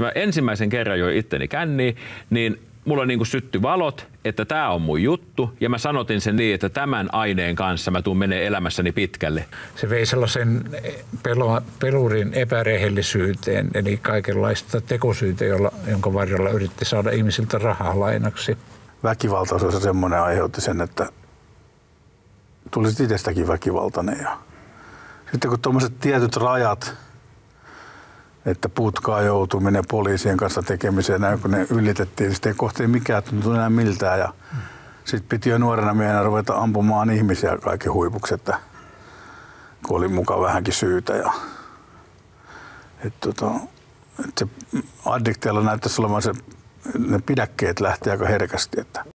Mä ensimmäisen kerran jo itteni känniin, niin mulla niin sytty valot, että tämä on mun juttu, ja mä sanotin sen niin, että tämän aineen kanssa mä tuun menee elämässäni pitkälle. Se vei sellaisen pelo, pelurin epärehellisyyteen, eli kaikenlaista tekosyytä, jolla, jonka varjolla yritti saada ihmisiltä rahaa lainaksi. Väkivaltaisuus semmoinen aiheutti sen, että tuli itsestäkin väkivaltainen. Ja sitten kun tuommoiset tietyt rajat että putkaa joutuminen poliisien kanssa tekemiseen, näin kun ne ylitettiin, sitten ei kohti mikään tuntunut enää miltään. Ja sitten piti jo nuorena miehenä ruveta ampumaan ihmisiä kaikki huipuksi, että kun oli mukaan vähänkin syytä. Ja, et tota, et se addikteella näyttäisi olevan se, ne pidäkkeet lähtee aika herkästi. Että